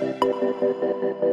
Gracias.